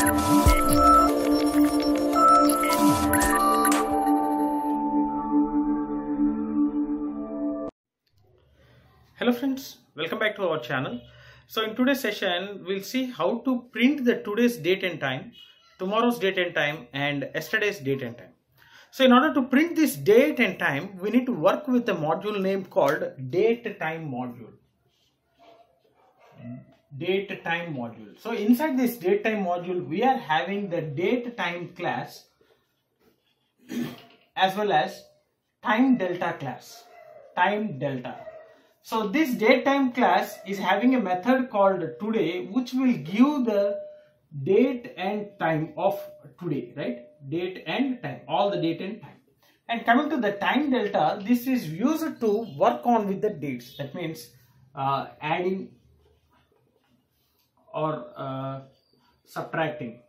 Hello friends, welcome back to our channel. So in today's session, we'll see how to print the today's date and time, tomorrow's date and time and yesterday's date and time. So in order to print this date and time, we need to work with a module name called date time module. Hmm. Date time module. So inside this date time module, we are having the date time class as well as time delta class. Time delta. So this date time class is having a method called today which will give the date and time of today, right? Date and time, all the date and time. And coming to the time delta, this is used to work on with the dates. That means uh, adding or uh, subtracting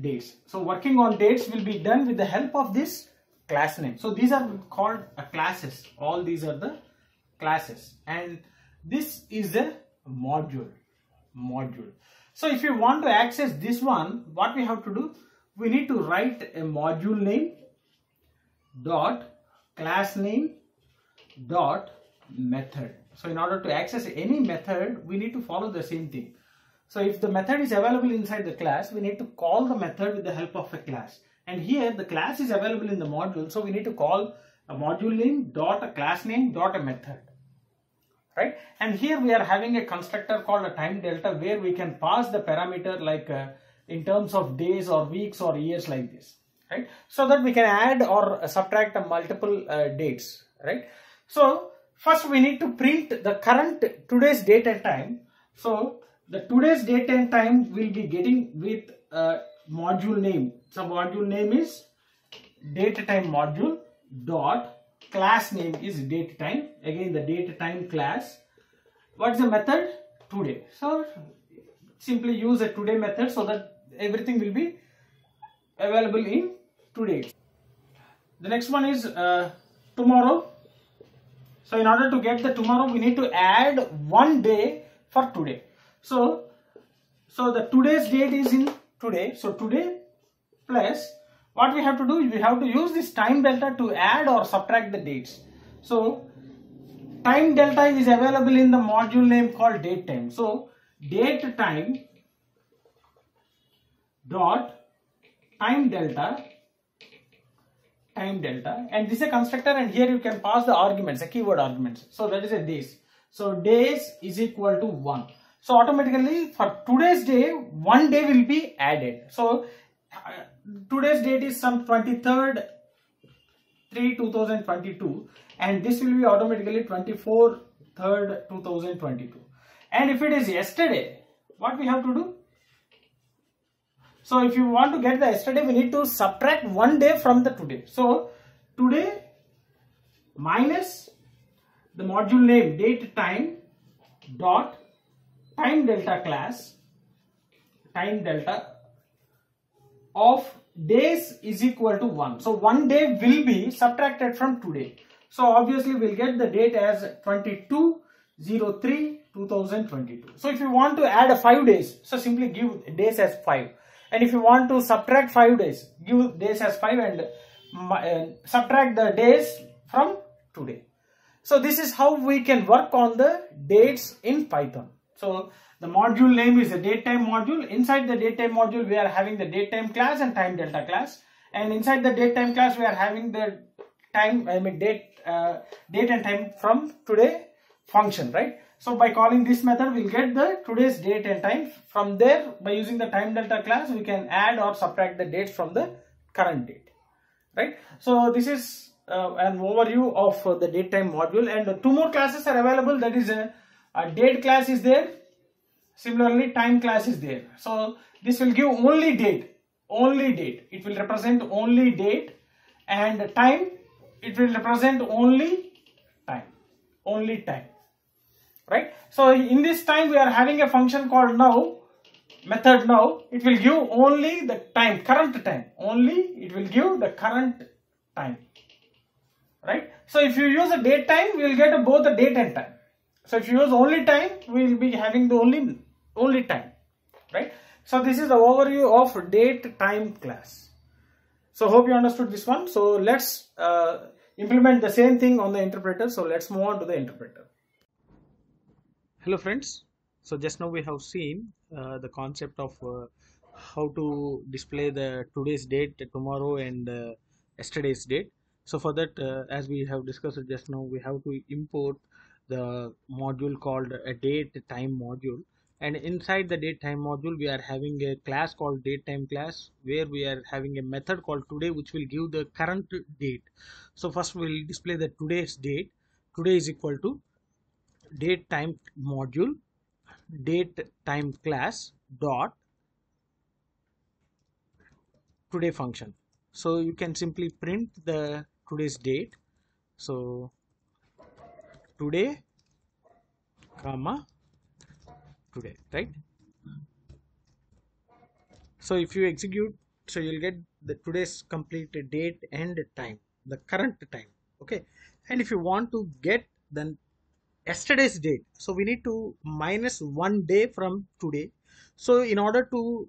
dates. So working on dates will be done with the help of this class name. So these are called uh, classes. All these are the classes and this is a module. Module. So if you want to access this one, what we have to do? We need to write a module name dot class name dot method. So in order to access any method, we need to follow the same thing. So if the method is available inside the class, we need to call the method with the help of a class. And here the class is available in the module. So we need to call a module name dot a class name dot a method. Right. And here we are having a constructor called a time delta where we can pass the parameter like uh, in terms of days or weeks or years like this. Right. So that we can add or subtract a multiple uh, dates. Right. So first we need to print the current today's date and time. So the today's date and time will be getting with module name. So module name is date time module dot class name is date time. Again the date time class. What's the method? Today. So simply use a today method so that everything will be available in today. The next one is uh, tomorrow. So in order to get the tomorrow we need to add one day for today. So so the today's date is in today. So today plus what we have to do we have to use this time delta to add or subtract the dates. So time delta is available in the module name called date time. So date time dot time delta time delta and this is a constructor and here you can pass the arguments, the keyword arguments. So that is a days. So days is equal to 1. So automatically for today's day, one day will be added. So uh, today's date is some 23rd 3 2022 and this will be automatically 24 3rd 2022. And if it is yesterday, what we have to do? So if you want to get the yesterday, we need to subtract one day from the today. So today minus the module name date time dot time delta class time delta of days is equal to 1. So one day will be subtracted from today. So obviously we'll get the date as 2203 2022. So if you want to add a 5 days, so simply give days as 5. And if you want to subtract 5 days, give days as 5 and uh, subtract the days from today. So this is how we can work on the dates in Python. So the module name is the datetime module. Inside the datetime module, we are having the datetime class and time delta class. And inside the datetime class, we are having the time, I mean date, uh, date and time from today function, right? So by calling this method, we'll get the today's date and time. From there, by using the time delta class, we can add or subtract the dates from the current date, right? So this is uh, an overview of uh, the datetime module and two more classes are available. That is a, a date class is there Similarly, time class is there. So this will give only date, only date. It will represent only date and time, it will represent only time, only time, right? So in this time, we are having a function called now, method now. It will give only the time, current time, only it will give the current time, right? So if you use a date time, we will get both the date and time. So if you use only time, we will be having the only only time right so this is the overview of date time class so hope you understood this one so let's uh, implement the same thing on the interpreter so let's move on to the interpreter hello friends. So just now we have seen uh, the concept of uh, how to display the today's date tomorrow and uh, yesterday's date. So for that uh, as we have discussed just now we have to import the module called a date time module. And inside the date time module we are having a class called date time class where we are having a method called today which will give the current date. So first we will display the today's date. Today is equal to date time module date time class dot today function. So you can simply print the today's date. So today comma today right? So if you execute so you'll get the today's complete date and time the current time okay? And if you want to get then yesterday's date. So we need to minus one day from today. So in order to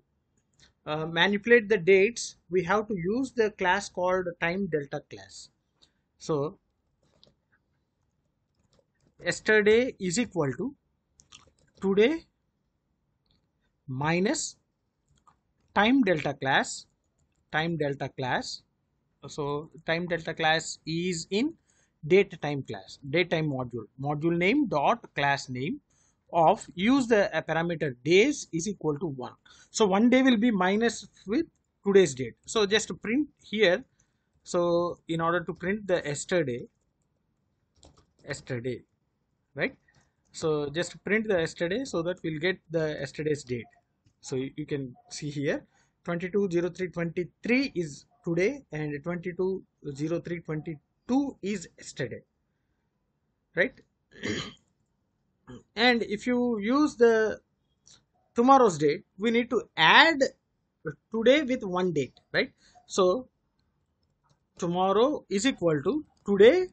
uh, manipulate the dates we have to use the class called time delta class. So yesterday is equal to today minus time delta class time delta class. So time delta class is in date time class date time module module name dot class name of use the parameter days is equal to 1 so one day will be minus with today's date. So just print here. So in order to print the yesterday yesterday right? So just print the yesterday so that we'll get the yesterday's date. So you, can see here 220323 is today and 220322 is yesterday right? And if you use the tomorrow's date we need to add today with one date right? So tomorrow is equal to today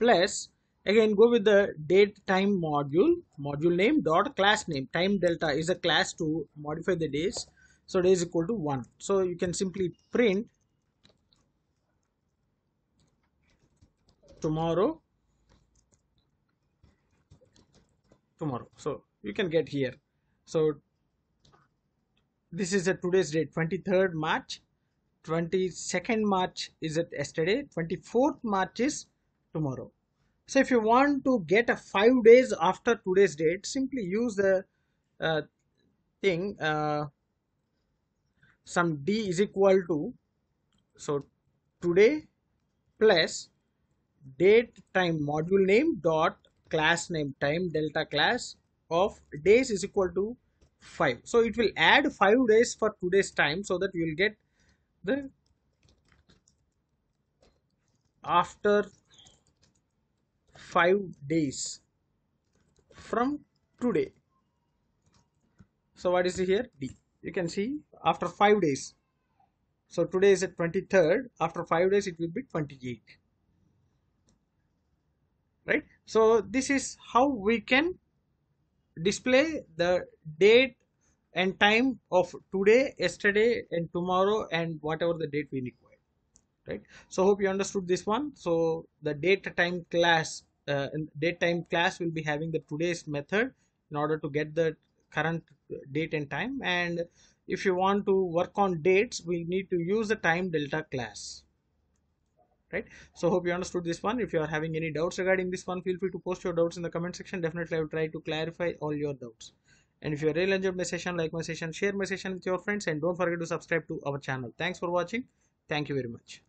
plus again go with the date time module module name dot class name. Time delta is a class to modify the days. So day is equal to 1 so you can simply print tomorrow. Tomorrow. So you can get here. So this is a today's date 23rd march. 22nd march is it yesterday? 24th march is tomorrow. So if you want to get a five days after today's date simply use the uh, thing uh, some d is equal to so today plus date time module name dot class name time delta class of days is equal to 5 so it will add 5 days for today's time so that you will get the after five days from today. So what is here? D. You can see after five days. So today is at 23rd after five days it will be 28 right? So this is how we can display the date and time of today yesterday and tomorrow and whatever the date we require right? So hope you understood this one. So the date time class uh, date time class will be having the today's method in order to get the current date and time. And if you want to work on dates we need to use the time delta class right? So hope you understood this one. If you are having any doubts regarding this one feel free to post your doubts in the comment section. Definitely i will try to clarify all your doubts. And if you are really enjoyed my session like my session share my session with your friends. And don't forget to subscribe to our channel. Thanks for watching. Thank you very much